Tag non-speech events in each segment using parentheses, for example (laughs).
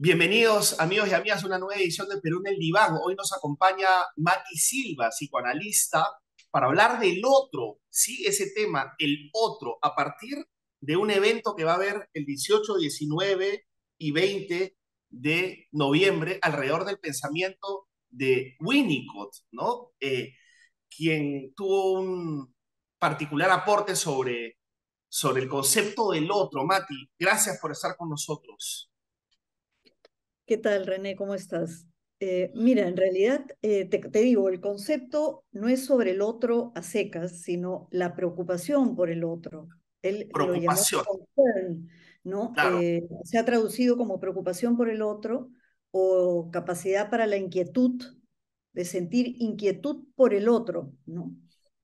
Bienvenidos amigos y amigas a una nueva edición de Perú en el Diván. Hoy nos acompaña Mati Silva, psicoanalista, para hablar del otro, sí, ese tema, el otro, a partir de un evento que va a haber el 18, 19 y 20 de noviembre alrededor del pensamiento de Winnicott, ¿no? Eh, quien tuvo un particular aporte sobre, sobre el concepto del otro. Mati, gracias por estar con nosotros. ¿Qué tal, René? ¿Cómo estás? Eh, mira, en realidad, eh, te, digo, el concepto no es sobre el otro a secas, sino la preocupación por el otro. Él preocupación. ¿no? Eh, se ha traducido como preocupación por el otro o capacidad para la inquietud, de sentir inquietud por el otro, ¿no?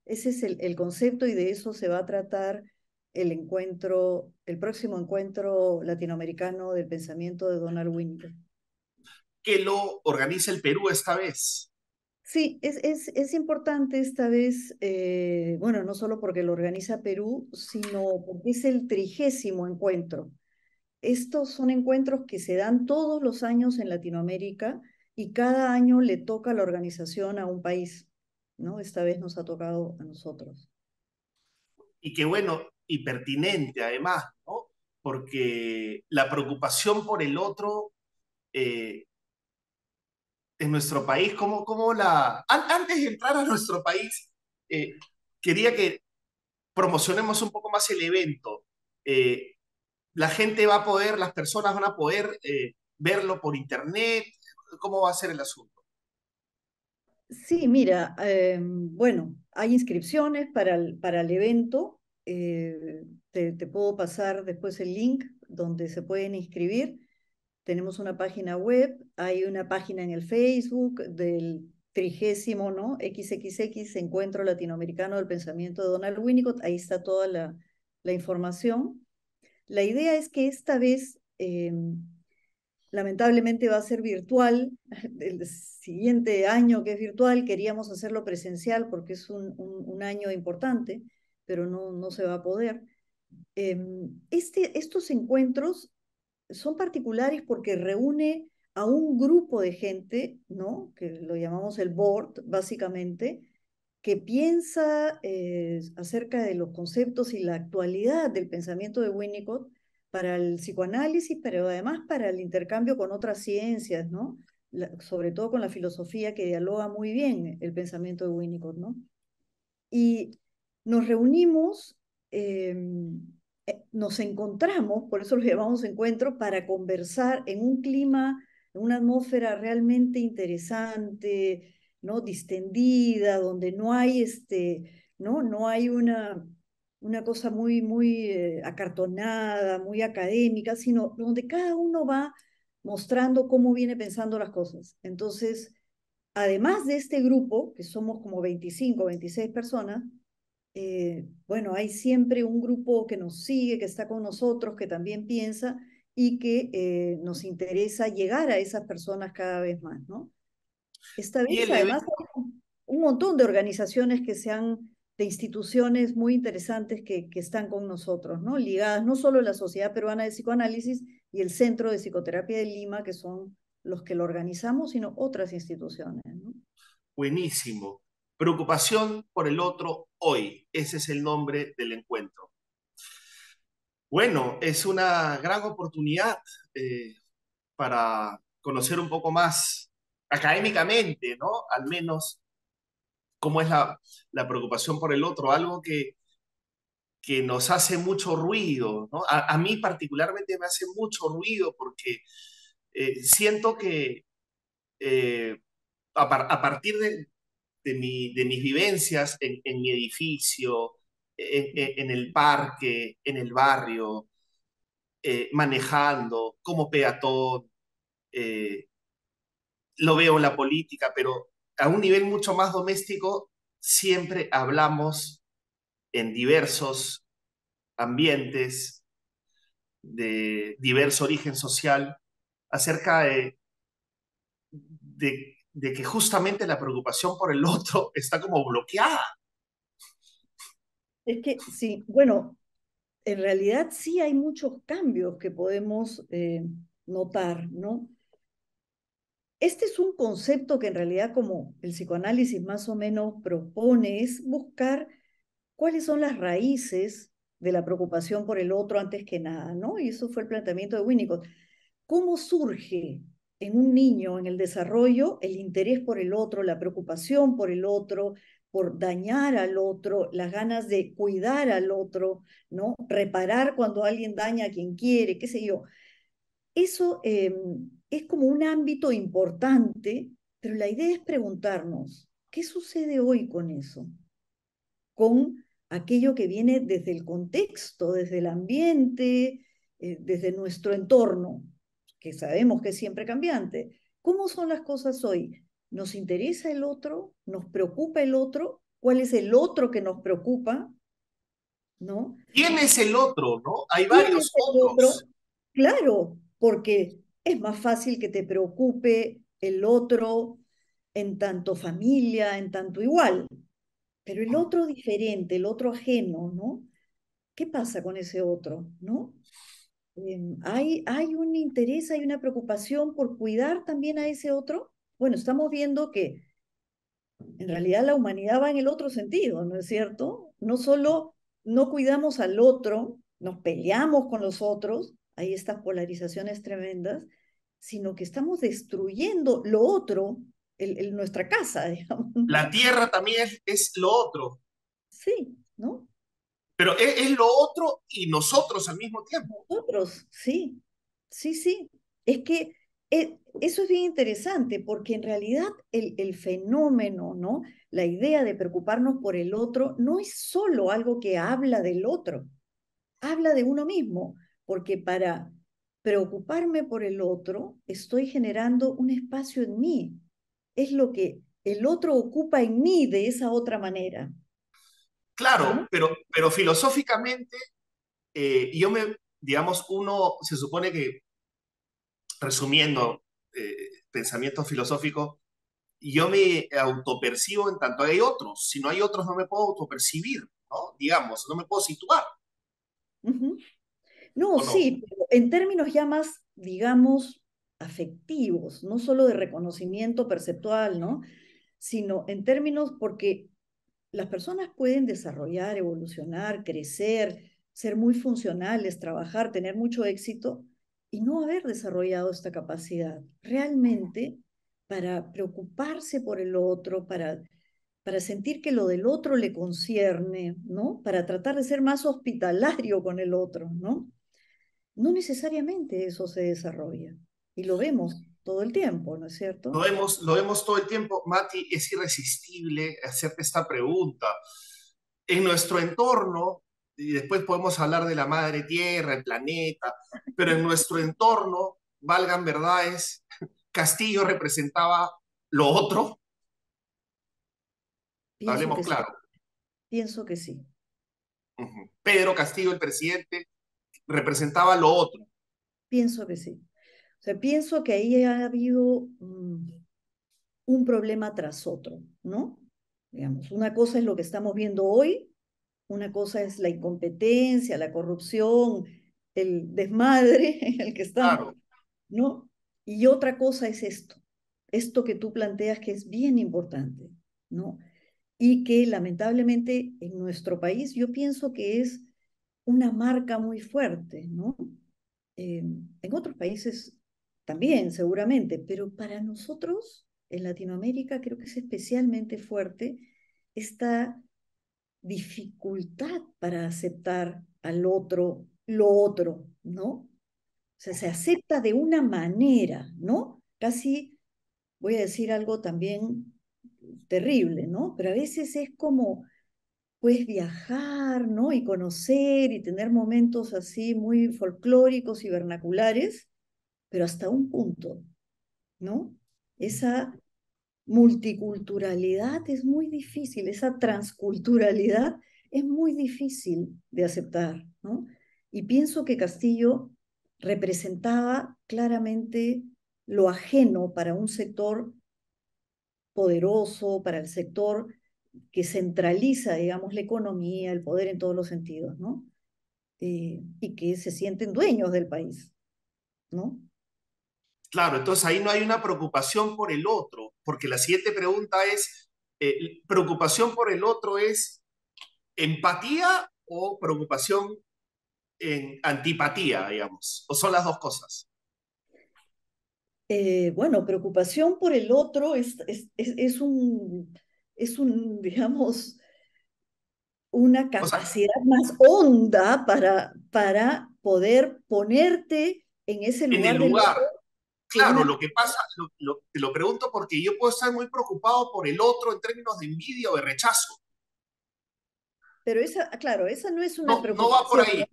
Ese es el, el concepto y de eso se va a tratar el encuentro, el próximo encuentro latinoamericano del pensamiento de Donald Winnicott que lo organiza el Perú esta vez. Sí, es, es, es importante esta vez, eh, bueno, no solo porque lo organiza Perú, sino porque es el trigésimo encuentro. Estos son encuentros que se dan todos los años en Latinoamérica y cada año le toca la organización a un país, ¿no? Esta vez nos ha tocado a nosotros. Y qué bueno y pertinente además, ¿no? Porque la preocupación por el otro eh, nuestro país, cómo, cómo la... Antes de entrar a nuestro país, eh, quería que promocionemos un poco más el evento. Eh, la gente va a poder, las personas van a poder eh, verlo por internet. ¿Cómo va a ser el asunto? Sí, mira, bueno, hay inscripciones para el, para el evento. te, puedo pasar después el link donde se pueden inscribir. Tenemos una página web, hay una página en el Facebook del trigésimo, ¿no? XXX, Encuentro Latinoamericano del Pensamiento de Donald Winnicott, ahí está toda la, la información. La idea es que esta vez, em, lamentablemente va a ser virtual, (laughs) el siguiente año que es virtual, queríamos hacerlo presencial porque es un, un, año importante, pero no, no se va a poder. Em, este, estos encuentros son particulares porque reúne a un grupo de gente, ¿no? que lo llamamos el board, básicamente, que piensa eh, acerca de los conceptos y la actualidad del pensamiento de Winnicott para el psicoanálisis, pero además para el intercambio con otras ciencias, ¿no? sobre todo con la filosofía que dialoga muy bien el pensamiento de Winnicott, ¿no? Y nos reunimos em, nos encontramos, por eso lo llamamos encuentro, para conversar en un clima, en una atmósfera realmente interesante, ¿no? Distendida, donde no hay este, ¿no? No hay una, una cosa muy, muy eh, acartonada, muy académica, sino donde cada uno va mostrando cómo viene pensando las cosas. Entonces, además de este grupo, que somos como 25, 26 personas, eh, bueno, hay siempre un grupo que nos sigue, que está con nosotros, que también piensa y que eh, nos interesa llegar a esas personas cada vez más, ¿no? Esta vez, además, hay un montón de organizaciones que se han, de instituciones muy interesantes que, que están con nosotros, ¿no? Ligadas no solo a la Sociedad Peruana de Psicoanálisis y el Centro de Psicoterapia de Lima, que son los que lo organizamos, sino otras instituciones, ¿no? Buenísimo. Preocupación por el otro hoy. Ese es el nombre del encuentro. Bueno, es una gran oportunidad eh, para conocer un poco más académicamente, ¿no? Al menos cómo es la, preocupación por el otro, algo que, que nos hace mucho ruido, ¿no? A, mí particularmente me hace mucho ruido porque eh, siento que eh, a, partir de, de, mi, de mis vivencias en, mi edificio, en, en, el parque, en el barrio, eh, manejando, como peatón, eh, lo veo en la política, pero a un nivel mucho más doméstico, siempre hablamos en diversos ambientes de diverso origen social acerca de, de de que justamente la preocupación por el otro (laughs) está como bloqueada. Es que sí, bueno, en realidad sí hay muchos cambios que podemos eh, notar, ¿no? Este es un concepto que en realidad como el psicoanálisis más o menos propone, es buscar cuáles son las raíces de la preocupación por el otro antes que nada, ¿no? Y eso fue el planteamiento de Winnicott. ¿Cómo surge en un niño en el desarrollo el interés por el otro, la preocupación por el otro, por dañar al otro, las ganas de cuidar al otro, ¿no? Reparar cuando alguien daña a quien quiere, qué sé yo. Eso em, es como un ámbito importante, pero la idea es preguntarnos, ¿qué sucede hoy con eso? Con aquello que viene desde el contexto, desde el ambiente, eh, desde nuestro entorno, que sabemos que es siempre cambiante. ¿Cómo son las cosas hoy? ¿Nos interesa el otro? ¿Nos preocupa el otro? ¿Cuál es el otro que nos preocupa? ¿No? ¿Quién es el otro? ¿No? Hay varios otros. Claro, porque es más fácil que te preocupe el otro en tanto familia, en tanto igual. Pero el otro diferente, el otro ajeno, ¿no? ¿Qué pasa con ese otro, no? Em, ¿hay, ¿Hay un interés, hay una preocupación por cuidar también a ese otro? Bueno, estamos viendo que en realidad la humanidad va en el otro sentido, ¿no es cierto? No solo no cuidamos al otro, nos peleamos con los otros, hay estas polarizaciones tremendas, sino que estamos destruyendo lo otro, el, nuestra casa, (laughs) digamos. La tierra también es, lo otro. Sí, ¿no? Pero es, lo otro y nosotros al mismo tiempo. Nosotros, sí, sí, sí. Es que eh, eso es bien interesante porque en realidad el, el fenómeno, ¿no? La idea de preocuparnos por el otro no es solo algo que habla del otro, habla de uno mismo porque para preocuparme por el otro, estoy generando un espacio en mí. Es lo que el otro ocupa en mí de esa otra manera. Claro, pero, pero filosóficamente, eh, yo me, digamos, uno se supone que, resumiendo eh, pensamiento filosófico, yo me autopercibo en tanto hay otros. Si no hay otros, no me puedo autopercibir, ¿no? Digamos, no me puedo situar. No, sí, pero en términos ya más, digamos, afectivos, no solo de reconocimiento perceptual, ¿no? Sino en términos porque las personas pueden desarrollar, evolucionar, crecer, ser muy funcionales, trabajar, tener mucho éxito y no haber desarrollado esta capacidad realmente para preocuparse por el otro, para, para sentir que lo del otro le concierne, ¿no? Para tratar de ser más hospitalario con el otro, ¿no? no necesariamente eso se desarrolla. Y lo vemos todo el tiempo, ¿no es cierto? Lo vemos, lo vemos todo el tiempo. Mati, es irresistible hacerte esta pregunta. En nuestro entorno, y después podemos hablar de la madre tierra, el planeta, pero en nuestro entorno, valgan verdades, Castillo representaba lo otro. Hablemos claro. Pienso que sí. Pedro Castillo, el presidente, representaba lo otro. Pienso que sí. O sea, pienso que ahí ha habido mm, un problema tras otro, ¿no? Digamos, una cosa es lo que estamos viendo hoy, una cosa es la incompetencia, la corrupción, el desmadre (laughs) en el que estamos, ¿no? Y otra cosa es esto, esto que tú planteas que es bien importante, ¿no? Y que lamentablemente en nuestro país yo pienso que es una marca muy fuerte, ¿no? Eh, en otros países también, seguramente, pero para nosotros en Latinoamérica creo que es especialmente fuerte esta dificultad para aceptar al otro, lo otro, ¿no? O sea, se acepta de una manera, ¿no? Casi, voy a decir algo también terrible, ¿no? Pero a veces es como puedes viajar, ¿no? Y conocer y tener momentos así muy folclóricos y vernaculares, pero hasta un punto, ¿no? Esa multiculturalidad es muy difícil, esa transculturalidad es muy difícil de aceptar, ¿no? Y pienso que Castillo representaba claramente lo ajeno para un sector poderoso, para el sector que centraliza, digamos, la economía, el poder en todos los sentidos, ¿no? Eh, y que se sienten dueños del país, ¿no? Claro, entonces ahí no hay una preocupación por el otro, porque la siguiente pregunta es, eh, ¿preocupación por el otro es empatía o preocupación en antipatía, digamos? ¿O son las dos cosas? Eh, bueno, preocupación por el otro es, es, es, un, es un, digamos, una capacidad más honda para, para poder ponerte en ese lugar. En el lugar. Claro, lo que pasa, te lo pregunto porque yo puedo estar muy preocupado por el otro en términos de envidia o de rechazo. Pero esa, claro, esa no es una preocupación. No va por ahí.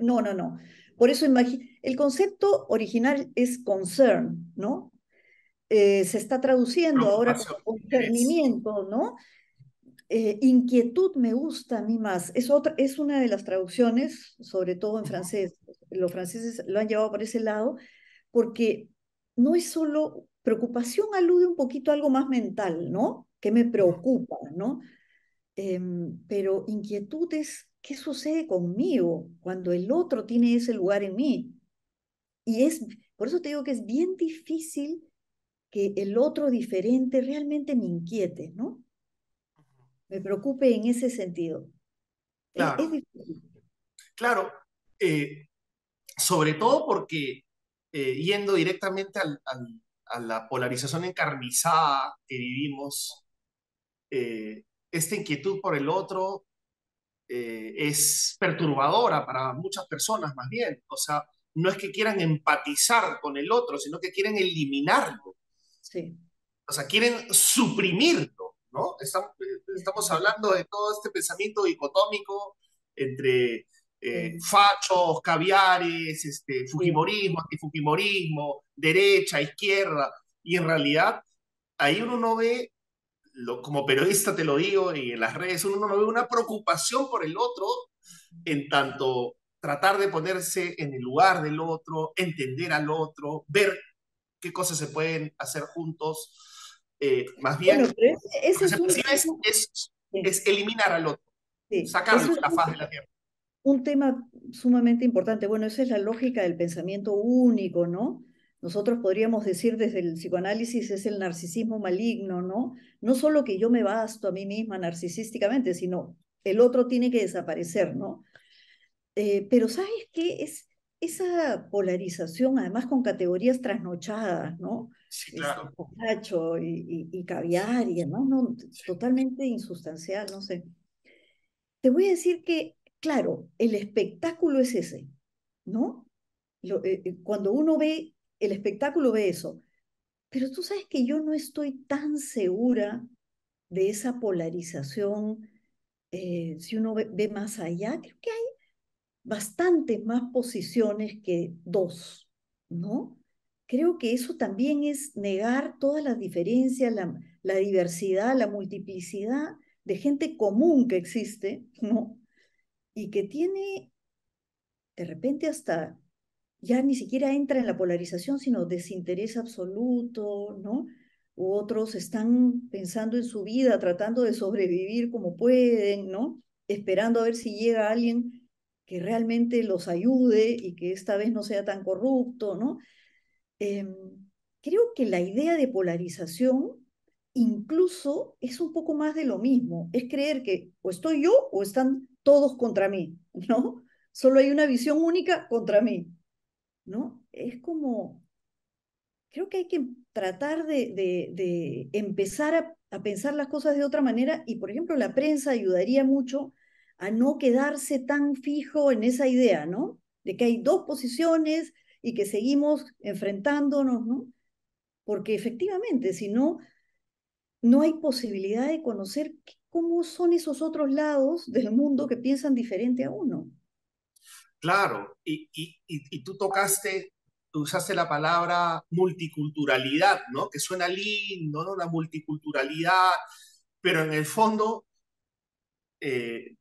No, no, no. Por eso el concepto original es concern, ¿no? Eh, se está traduciendo ahora como concernimiento, ¿no? Eh, inquietud me gusta a mí más. Es, otra, es una de las traducciones, sobre todo en francés. Los franceses lo han llevado por ese lado, porque no es solo preocupación, alude un poquito a algo más mental, ¿no? Que me preocupa, ¿no? Em, pero inquietud es qué sucede conmigo cuando el otro tiene ese lugar en mí. Y es, por eso te digo que es bien difícil que el otro diferente realmente me inquiete, ¿no? me preocupe en ese sentido. Claro, claro eh, sobre todo porque eh, yendo directamente a la polarización encarnizada que vivimos, eh, esta inquietud por el otro es perturbadora para muchas personas más bien. O sea, no es que quieran empatizar con el otro, sino que quieren eliminarlo. Sí. O sea, quieren suprimirlo. Estamos, hablando de todo este pensamiento dicotómico entre eh, fachos, caviares, este, fujimorismo, antifujimorismo, derecha, izquierda, y en realidad ahí uno no ve, lo, como periodista te lo digo, y en las redes uno no ve una preocupación por el otro, en tanto tratar de ponerse en el lugar del otro, entender al otro, ver qué cosas se pueden hacer juntos eh, más bien, es, es, eliminar al otro, sacarlo de la faz de la tierra. Un tema sumamente importante. Bueno, esa es la lógica del pensamiento único, ¿no? Nosotros podríamos decir desde el psicoanálisis es el narcisismo maligno, ¿no? No solo que yo me basto a mí misma narcisísticamente, sino el otro tiene que desaparecer, ¿no? Eh, pero ¿sabes qué? Es esa polarización, además con categorías trasnochadas, ¿no? Sí, claro. y, y, caviar y demás, no, totalmente insustancial, no sé. Te voy a decir que, claro, el espectáculo es ese, ¿no? Eh, eh, cuando uno ve el espectáculo, ve eso. Pero tú sabes que yo no estoy tan segura de esa polarización. Eh, si uno ve, más allá, creo que hay bastantes más posiciones que dos, ¿no? Creo que eso también es negar todas las diferencias, la, la diversidad, la multiplicidad de gente común que existe, ¿no? Y que tiene, de repente hasta, ya ni siquiera entra en la polarización, sino desinterés absoluto, ¿no? U otros están pensando en su vida, tratando de sobrevivir como pueden, ¿no? Esperando a ver si llega alguien que realmente los ayude y que esta vez no sea tan corrupto, ¿no? Em, creo que la idea de polarización incluso es un poco más de lo mismo, es creer que o estoy yo o están todos contra mí, ¿no? Solo hay una visión única contra mí, ¿no? Es como, creo que hay que tratar de, empezar a, a pensar las cosas de otra manera y, por ejemplo, la prensa ayudaría mucho a no quedarse tan fijo en esa idea, ¿no? De que hay dos posiciones y que seguimos enfrentándonos, ¿no? Porque efectivamente, si no, no hay posibilidad de conocer cómo son esos otros lados del mundo que piensan diferente a uno. Claro, y, y, y, tú tocaste, usaste la palabra multiculturalidad, ¿no? Que suena lindo, ¿no? La multiculturalidad, pero en el fondo eh,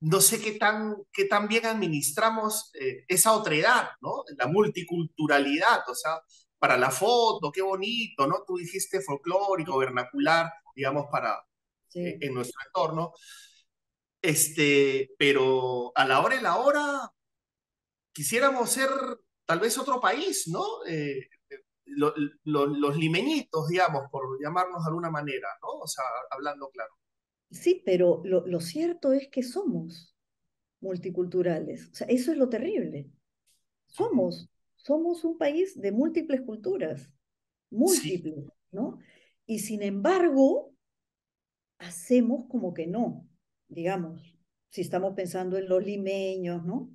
no sé qué tan, qué tan bien administramos eh, esa otredad, ¿no? La multiculturalidad, o sea, para la foto, qué bonito, ¿no? Tú dijiste folclórico, vernacular, digamos, para eh, en nuestro entorno. Este, pero a la hora y la hora quisiéramos ser tal vez otro país, ¿no? Eh, lo, lo, los limeñitos, digamos, por llamarnos de alguna manera, ¿no? O sea, hablando claro. Sí, pero lo, lo cierto es que somos multiculturales. O sea, eso es lo terrible. Somos, somos un país de múltiples culturas, múltiples, sí. ¿no? Y sin embargo, hacemos como que no, digamos, si estamos pensando en los limeños, ¿no?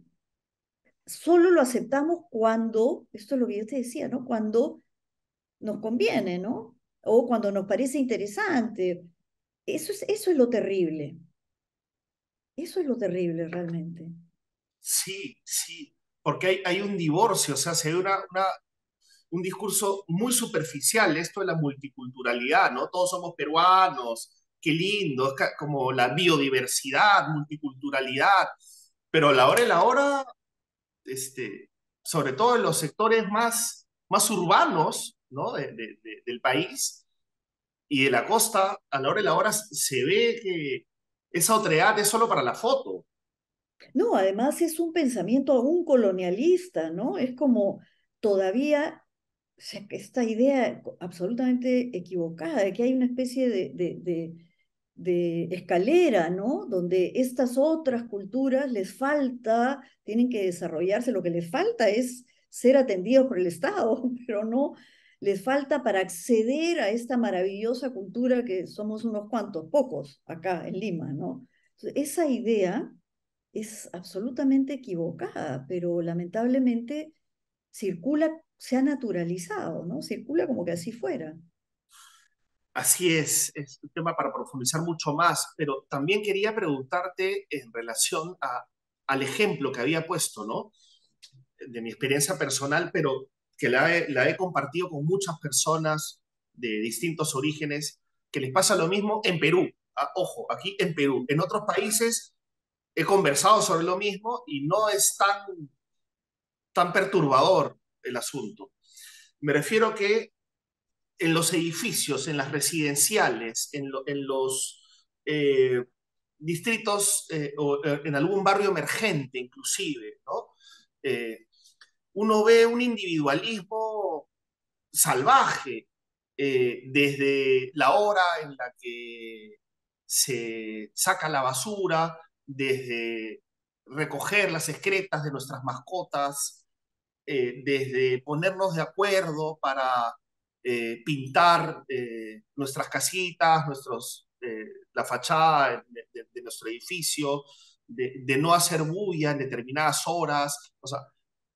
Solo lo aceptamos cuando, esto es lo que yo te decía, ¿no? Cuando nos conviene, ¿no? O cuando nos parece interesante. Eso es, eso es lo terrible. Eso es lo terrible realmente. Sí, sí, porque hay, hay un divorcio, o sea, se ve una, una, un discurso muy superficial, esto de la multiculturalidad, ¿no? Todos somos peruanos, qué lindo, es como la biodiversidad, multiculturalidad, pero a la hora y la hora, este, sobre todo en los sectores más, más urbanos ¿no? de, de, de, del país y de la costa, a la hora y la hora se ve que esa otredad es solo para la foto. No, además es un pensamiento aún colonialista, ¿no? Es como todavía esta idea absolutamente equivocada de que hay una especie de, de, de, de, escalera, ¿no? Donde estas otras culturas les falta, tienen que desarrollarse, lo que les falta es ser atendidos por el Estado, (laughs) pero no les falta para acceder a esta maravillosa cultura que somos unos cuantos, pocos acá en Lima, ¿no? Esa idea es absolutamente equivocada, pero lamentablemente circula, se ha naturalizado, ¿no? Circula como que así fuera. Así es, es un tema para profundizar mucho más, pero también quería preguntarte en relación al ejemplo que había puesto, ¿no? De mi experiencia personal, pero que la he, la he compartido con muchas personas de distintos orígenes, que les pasa lo mismo en Perú. Ah, ojo, aquí en Perú. En otros países he conversado sobre lo mismo y no es tan, tan perturbador el asunto. Me refiero que en los edificios, en las residenciales, en, lo, en los eh, distritos eh, o en algún barrio emergente inclusive, ¿no? Eh, uno ve un individualismo salvaje eh, desde la hora en la que se saca la basura, desde recoger las excretas de nuestras mascotas, eh, desde ponernos de acuerdo para eh, pintar eh, nuestras casitas, nuestros, eh, la fachada de, nuestro edificio, de, no hacer bulla en determinadas horas. O sea,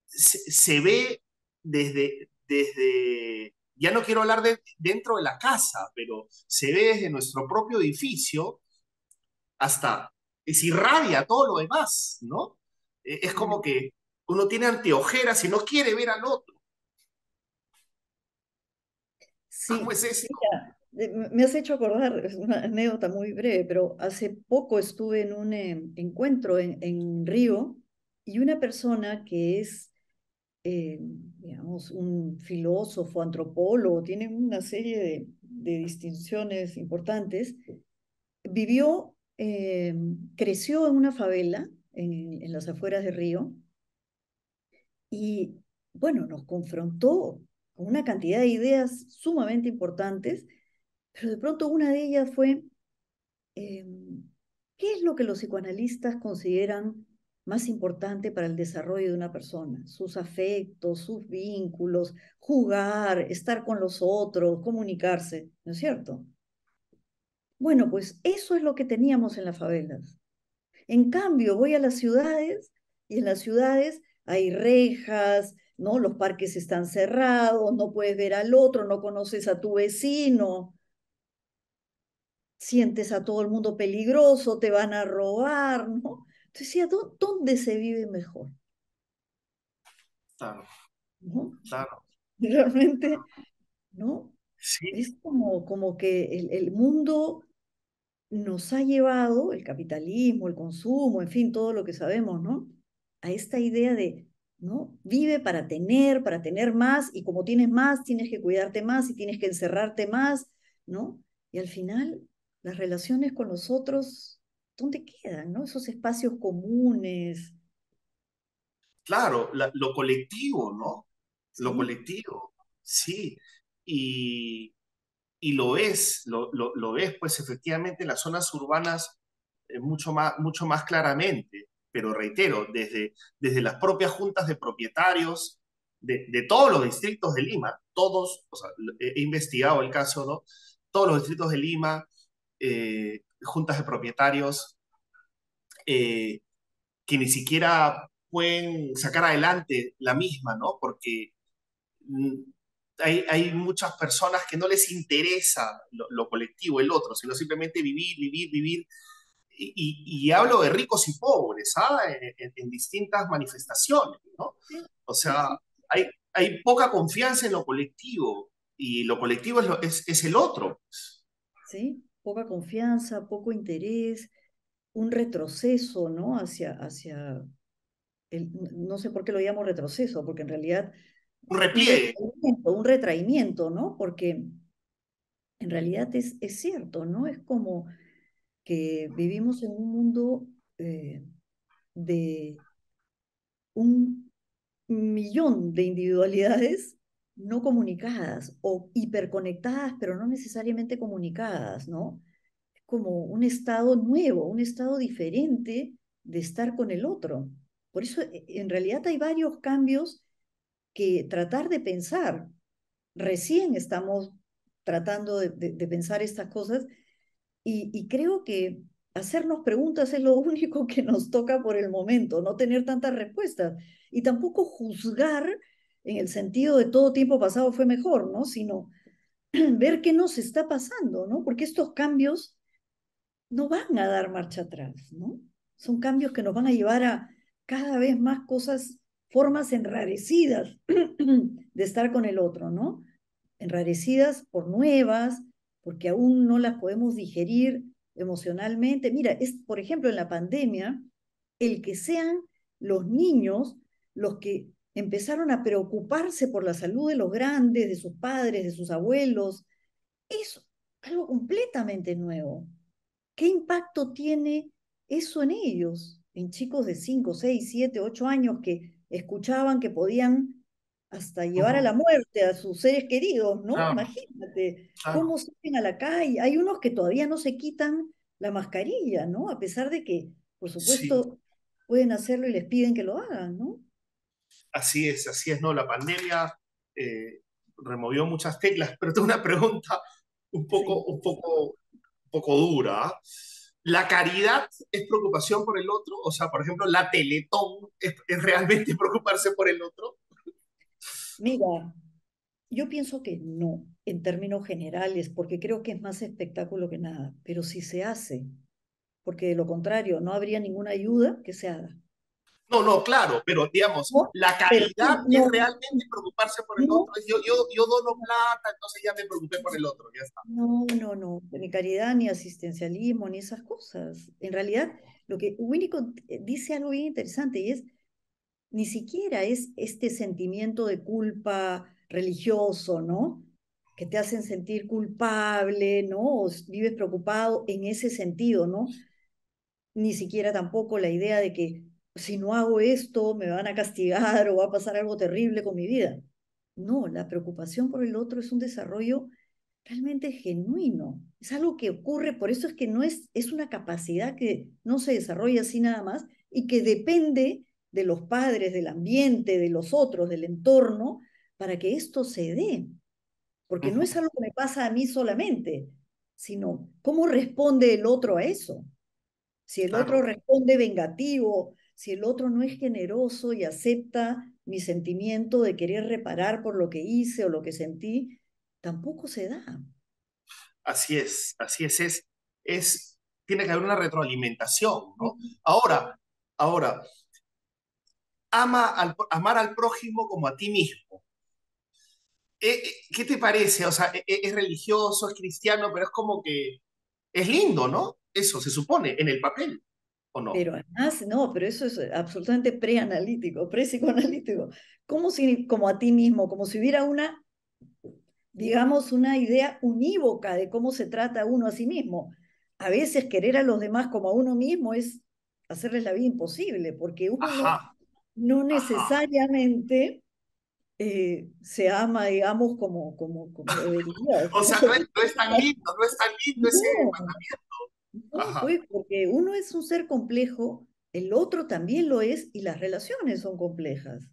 se, se ve desde, desde, ya no quiero hablar de dentro de la casa, pero se ve desde nuestro propio edificio hasta, es irradia todo lo demás, ¿no? Es como que uno tiene anteojeras y no quiere ver al otro. Sí, ¿Cómo es eso? Mira, me has hecho acordar, es una anécdota muy breve, pero hace poco estuve en un eh, encuentro en, en, Río y una persona que es, eh, digamos, un filósofo, antropólogo, tiene una serie de, de distinciones importantes, vivió, eh, creció en una favela en, en las afueras de Río y, bueno, nos confrontó con una cantidad de ideas sumamente importantes, pero de pronto una de ellas fue, eh, ¿qué es lo que los psicoanalistas consideran más importante para el desarrollo de una persona? Sus afectos, sus vínculos, jugar, estar con los otros, comunicarse, ¿no es cierto? Bueno, pues eso es lo que teníamos en las favelas. En cambio, voy a las ciudades y en las ciudades hay rejas, ¿no? Los parques están cerrados, no puedes ver al otro, no conoces a tu vecino, sientes a todo el mundo peligroso, te van a robar, ¿no? Entonces decía, ¿dónde se vive mejor? Claro. ¿No? Claro. (laughs) Realmente, ¿no? Sí. Es como, como que el, el mundo nos ha llevado, el capitalismo, el consumo, en fin, todo lo que sabemos, ¿no? A esta idea de ¿no? Vive para tener, para tener más, y como tienes más, tienes que cuidarte más y tienes que encerrarte más, ¿no? Y al final, las relaciones con los otros, ¿dónde quedan, no? Esos espacios comunes. Claro, la, lo colectivo, ¿no? Sí. Lo colectivo. Sí, y, y lo es, lo, lo, lo, ves pues efectivamente en las zonas urbanas eh, mucho, más, mucho más claramente, pero reitero, desde, desde las propias juntas de propietarios de, todos los distritos de Lima, todos, he investigado el caso, ¿no? Todos los distritos de Lima, eh, juntas de propietarios, eh, que ni siquiera pueden sacar adelante la misma, ¿no? Porque mm, hay, hay, muchas personas que no les interesa lo, lo, colectivo, el otro, sino simplemente vivir, vivir, vivir. Y, hablo de ricos y pobres, ¿ah? En, en, en, distintas manifestaciones, ¿no? O sea, hay, hay poca confianza en lo colectivo y lo colectivo es, lo, es, es el otro. Sí, poca confianza, poco interés, un retroceso, ¿no? Hacia, hacia el, no sé por qué lo llamo retroceso, porque en realidad un repliegue. Un retraimiento, un retraimiento, ¿no? Porque en realidad es, es, cierto, ¿no? Es como que vivimos en un mundo eh, de un millón de individualidades no comunicadas o hiperconectadas, pero no necesariamente comunicadas, ¿no? Como un estado nuevo, un estado diferente de estar con el otro. Por eso, e, en realidad hay varios cambios que tratar de pensar. Recién estamos tratando de pensar estas cosas y, creo que hacernos preguntas es lo (laughs) único que nos toca por el momento, no tener tantas respuestas y tampoco juzgar en el sentido de todo tiempo pasado fue mejor, ¿no? Sino (clears throat) ver qué nos está pasando, ¿no? Porque estos cambios no van a dar marcha atrás, ¿no? Son cambios que nos van a llevar a cada vez más cosas, formas enrarecidas (clears throat) de estar con el otro, ¿no? Enrarecidas por nuevas, porque aún no las podemos digerir emocionalmente. Mira, es, por ejemplo, en la pandemia, el que sean los niños los que empezaron a preocuparse por la salud de los grandes, de sus padres, de sus abuelos. Es algo completamente nuevo. ¿Qué impacto tiene eso en ellos? En chicos de 5, 6, 7, 8 años que escuchaban que podían hasta llevar a la muerte a sus seres queridos, ¿no? Imagínate claro. cómo salen a la calle. Hay unos que todavía no se quitan la mascarilla, ¿no? A pesar de que, por supuesto, sí. pueden hacerlo y les piden que lo hagan, ¿no? Así es, así es, ¿no? La pandemia eh, removió muchas teclas, pero tengo una pregunta un poco, sí. un poco, un poco dura. ¿La caridad es preocupación por el otro? O sea, por ejemplo, la Teletón es, es realmente preocuparse por el otro. Mira, yo pienso que no, en términos generales, porque creo que es más espectáculo que nada, pero si se hace, porque de lo contrario no habría ninguna ayuda que se haga. No, no, claro, pero digamos, no, la caridad no, es realmente preocuparse por el no, otro. Yo, yo, yo dono plata, entonces ya me preocupé por el otro, ya está. No, no, no, ni caridad, ni asistencialismo, ni esas cosas. En realidad, lo que Winnicott dice algo bien interesante y es, ni siquiera es este sentimiento de culpa religioso, ¿no? Que te hacen sentir culpable, ¿no? O vives preocupado en ese sentido, ¿no? Ni siquiera tampoco la idea de que si no hago esto, me van a castigar o va a pasar algo terrible con mi vida. No, la preocupación por el otro es un desarrollo realmente genuino. Es algo que ocurre, por eso es que no es, es una capacidad que no se desarrolla así nada más y que depende de los padres, del ambiente, de los otros, del entorno, para que esto se dé. Porque no es algo que me pasa a mí solamente, sino cómo responde el otro a eso. Si el claro. otro responde vengativo, si el otro no es generoso y acepta mi sentimiento de querer reparar por lo que hice o lo que sentí, tampoco se da. Así es, así es, es, es tiene que haber una retroalimentación, ¿no? Ahora, ahora, ama al, amar al prójimo como a ti mismo. Eh, eh, ¿Qué te parece? O sea, e, e, es religioso, es cristiano, pero es como que es lindo, ¿no? Eso se supone en el papel. ¿O no? Pero además, no, pero eso es absolutamente preanalítico, pre-psicoanalítico. Como si, como a ti mismo, como si hubiera una, digamos, una idea unívoca de cómo se trata uno a sí mismo. A veces querer a los demás como a uno mismo es hacerles la vida imposible, porque uno no, no, necesariamente eh, se ama, digamos, como, como, como debería. o sea, (laughs) no es, tan lindo, no es tan lindo ese mandamiento. No, pues, porque uno es un ser complejo, el otro también lo es y las relaciones son complejas.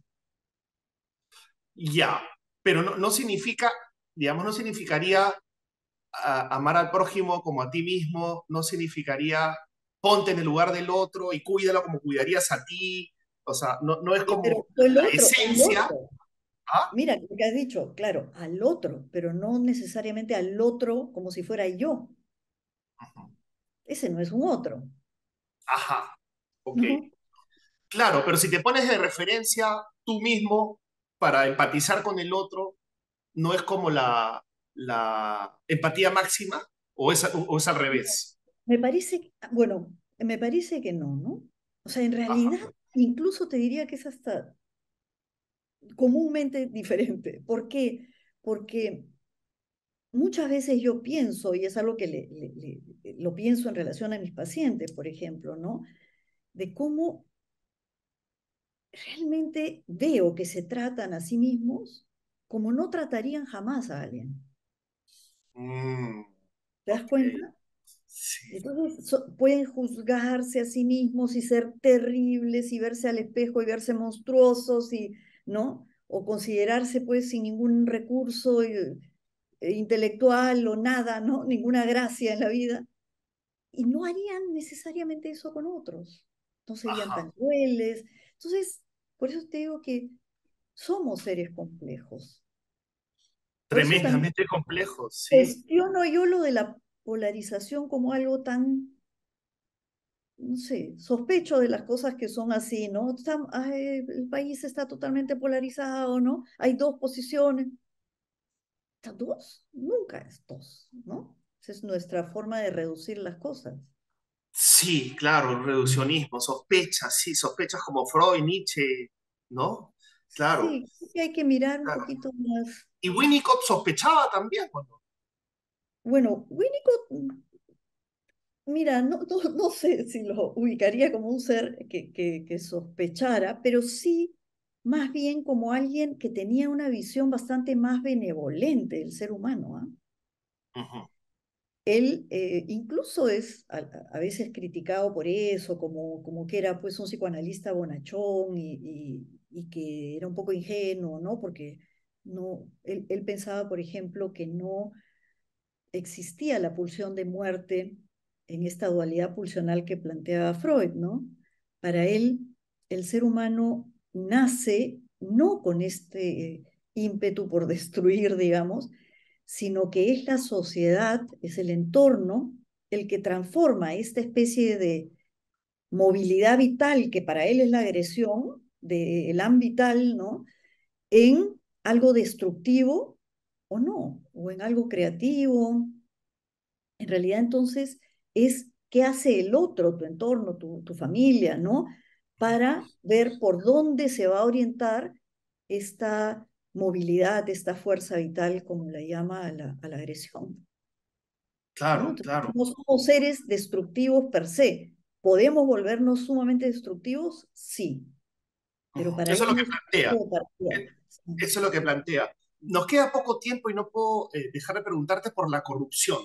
Ya, pero no, no significa, digamos, no significaría amar al prójimo como a ti mismo, no significaría ponte en el lugar del otro y cuídalo como cuidarías a ti. O sea, no, no es como la esencia. ¿Ah? Mira, lo que has dicho, claro, al otro, pero no necesariamente al otro como si fuera yo. Ese no es un otro. Ajá, ok. Claro, pero si te pones de referencia tú mismo para empatizar con el otro, no es como la, la empatía máxima o es, o es al revés. Me parece, bueno, me parece que no, ¿no? O sea, en realidad, incluso te diría que es hasta comúnmente diferente. ¿Por qué? Porque muchas veces yo pienso, y es algo que le, lo pienso en relación a mis pacientes, por ejemplo, ¿no? De cómo realmente veo que se tratan a sí mismos como no tratarían jamás a alguien. Mm, ¿Te das cuenta? Entonces pueden juzgarse a sí mismos y ser terribles y verse al espejo y verse monstruosos y, ¿no? O considerarse pues sin ningún recurso eh, intelectual o nada, ¿no? (laughs) Ninguna gracia en la vida. Y no harían necesariamente eso con otros. No serían tan crueles. Entonces, por eso te digo que somos seres complejos. Tremendamente complejos, sí. Cuestiono yo lo de la polarización como algo tan, no sé, sospecho de las cosas que son así, ¿no? el país está totalmente polarizado, ¿no? Hay dos posiciones. ¿Dos? Nunca es dos, ¿no? Esa es nuestra forma de reducir las cosas. Sí, claro, reduccionismo, sospechas, sí, sospechas como Freud, Nietzsche, ¿no? Claro. Sí, hay que mirar un poquito más. ¿Y Winnicott sospechaba también no? Bueno, Winnicott, mira, no, (laughs) no, sé si lo ubicaría como un ser que, que, sospechara, pero sí más bien como alguien que tenía una visión bastante más benevolente del ser humano. ¿ah? Él eh, incluso es a, veces criticado por eso, como, como que era pues un psicoanalista bonachón y, y, que era un poco ingenuo, ¿no? Porque no, él, él, pensaba, por ejemplo, que no existía la pulsión de muerte en esta dualidad pulsional que planteaba Freud, ¿no? Para él, el ser humano nace no con este ímpetu por destruir, digamos, sino que es la sociedad, es el entorno el que transforma esta especie de movilidad vital que para él es la agresión del de vital, ¿no? En algo destructivo o no, o en algo creativo. En realidad entonces es qué hace el otro, tu entorno, tu, tu familia, ¿no? Para ver por dónde se va a orientar esta movilidad, esta fuerza vital, como la llama a la, a la agresión. Claro, claro. No somos seres destructivos per se. ¿Podemos volvernos sumamente destructivos? Sí. Pero para eso es lo que plantea. Eso es lo que plantea. Nos queda poco tiempo y no puedo eh, dejar de preguntarte por la corrupción.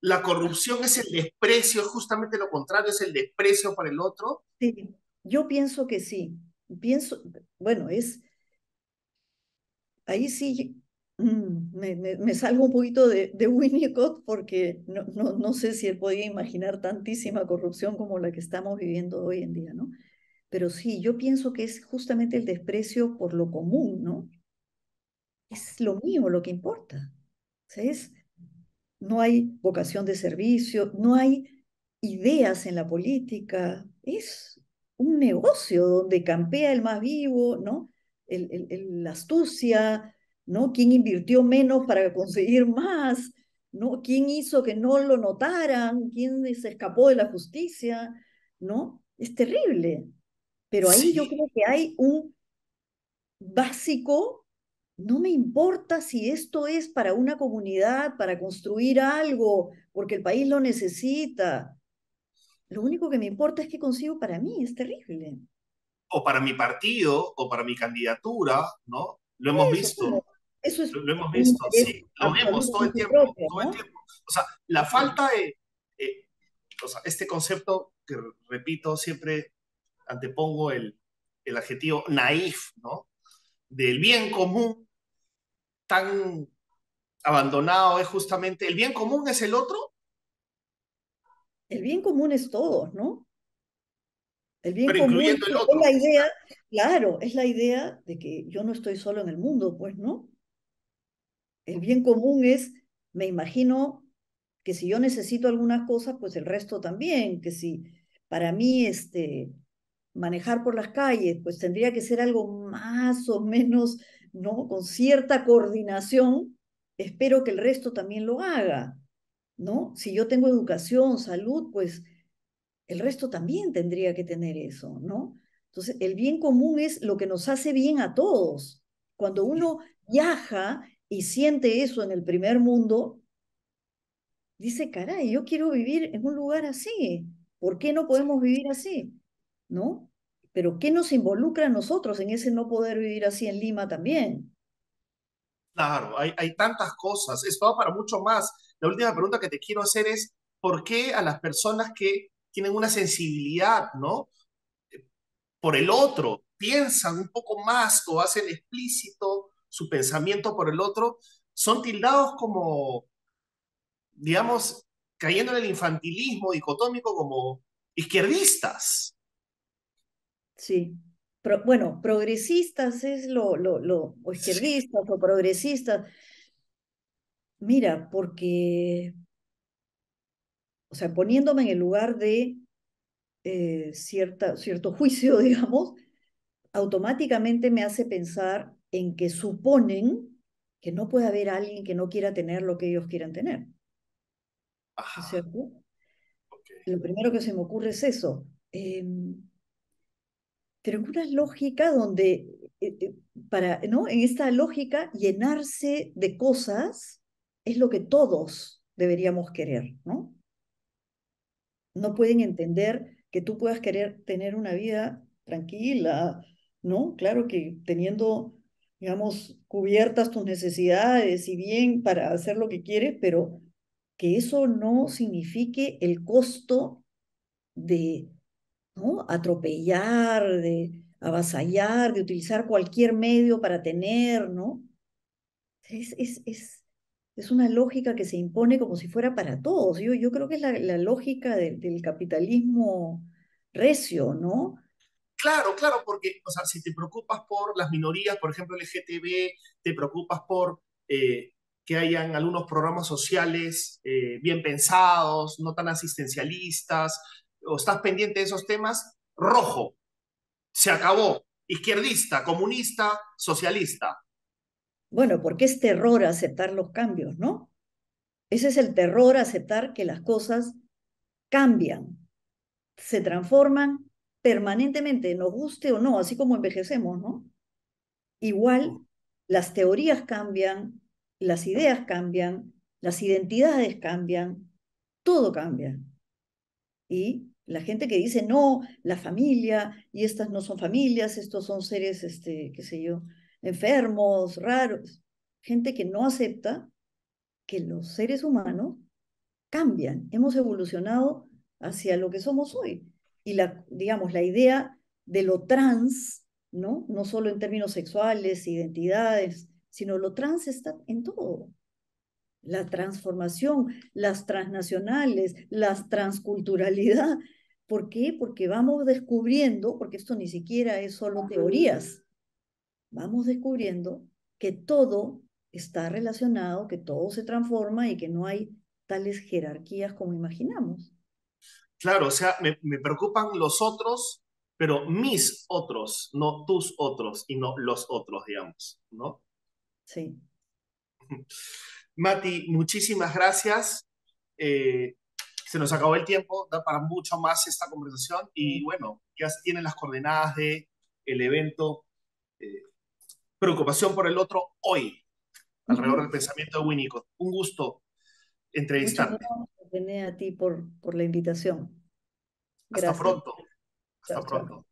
¿La corrupción es el desprecio, es justamente lo contrario, es el desprecio para el otro? Sí, yo pienso que sí. Pienso, bueno, es, ahí sí mm, me, salgo un poquito de, Winnicott porque no, no, no, sé si él podía imaginar tantísima corrupción como la que estamos viviendo hoy en día, ¿no? Pero sí, yo pienso que es justamente el desprecio por lo común, ¿no? Es lo mío lo que importa. es, no hay vocación de servicio, no hay ideas en la política, es un negocio donde campea el más vivo, ¿no? El, la astucia, ¿no? ¿Quién invirtió menos para conseguir más? ¿No? ¿Quién hizo que no lo notaran? ¿Quién se escapó de la justicia? ¿No? Es terrible. Pero ahí yo creo que hay un básico no me importa si esto es para una comunidad, para construir algo, porque el país lo necesita. Lo único que me importa es que consigo para mí, es terrible. O para mi partido, o para mi candidatura, ¿no? Lo hemos visto. Eso es lo, hemos visto, sí, lo vemos todo el tiempo, todo el tiempo. O sea, la falta de, eh, o sea, este concepto que repito siempre antepongo el, el adjetivo naif, ¿no? Del bien común tan abandonado es justamente, ¿el bien común es el otro? El bien común es todo, ¿no? El bien común es la idea, claro, es la idea de que yo no estoy solo en el mundo, pues, ¿no? El bien común es, me imagino que si yo necesito algunas cosas, pues el resto también, que si para mí este, manejar por las calles, pues tendría que ser algo más o menos, ¿no? Con cierta coordinación, espero que el resto también lo haga, ¿no? Si yo tengo educación, salud, pues el resto también tendría que tener eso, ¿no? Entonces, el bien común es lo que nos hace bien a todos. Cuando uno viaja y siente eso en el primer mundo, dice, caray, yo quiero vivir en un lugar así. ¿Por qué no podemos vivir así? ¿No? Pero ¿qué nos involucra a nosotros en ese no poder vivir así en Lima también? Claro, hay, hay tantas cosas. Es todo para mucho más. La última pregunta que te quiero hacer es, ¿por qué a las personas que tienen una sensibilidad, ¿no? Por el otro, piensan un poco más o hacen explícito su pensamiento por el otro, son tildados como, digamos, cayendo en el infantilismo dicotómico como izquierdistas. Sí. bueno, progresistas es lo, lo, lo o izquierdistas o progresistas. Mira, porque o sea, poniéndome en el lugar de eh, cierta, cierto juicio, (laughs) digamos, automáticamente me hace pensar en que suponen que no puede haber alguien que no quiera tener lo que ellos quieran tener. cierto? Lo primero que se me ocurre es eso. Em, pero en una lógica donde, eh, eh, para, ¿no? En esta lógica, llenarse de cosas es lo que todos deberíamos querer, ¿no? no pueden entender que tú puedas querer tener una vida tranquila, ¿no? Claro que teniendo, digamos, cubiertas tus necesidades y bien para hacer lo que quieres, pero que eso no signifique el costo de atropellar, de avasallar, de utilizar cualquier medio para tener, ¿no? Es, es, es, es una lógica que se impone como si fuera para todos. Yo, yo creo que es la, lógica del capitalismo recio, ¿no? Claro, claro, porque, o sea, si te preocupas por las minorías, por ejemplo, LGTB, te preocupas por eh, que hayan algunos programas sociales eh, bien pensados, no tan asistencialistas, o estás pendiente de esos temas, rojo, se acabó, izquierdista, comunista, socialista. Bueno, porque es terror aceptar los cambios, ¿no? Ese es el terror, aceptar que las cosas cambian, se transforman permanentemente, nos guste o no, así como envejecemos, ¿no? Igual las teorías cambian, las ideas cambian, las identidades cambian, todo cambia. Y la gente que dice, no, la familia, y estas no son familias, estos son seres, este, qué sé yo, enfermos, raros, gente que no acepta que los seres humanos cambian, hemos evolucionado hacia lo que somos hoy. Y la, digamos, la idea de lo trans, ¿no? No solo en términos sexuales, identidades, sino lo trans está en todo. La transformación, las transnacionales, la transculturalidad. ¿Por qué? Porque vamos descubriendo, porque esto ni siquiera es solo teorías, vamos descubriendo que todo está relacionado, que todo se transforma y que no hay tales jerarquías como imaginamos. Claro, o sea, me, preocupan los otros, pero mis otros, no tus otros y no los otros, digamos, ¿no? Sí. (laughs) Mati, muchísimas gracias. Eh, se nos acabó el tiempo, da para mucho más esta conversación y bueno, ya tienen las coordenadas de el evento eh, preocupación por el otro hoy, alrededor del pensamiento de Winnicott. Un gusto entrevistarte. Muchas gracias a ti por, por la invitación. Hasta pronto. Hasta pronto.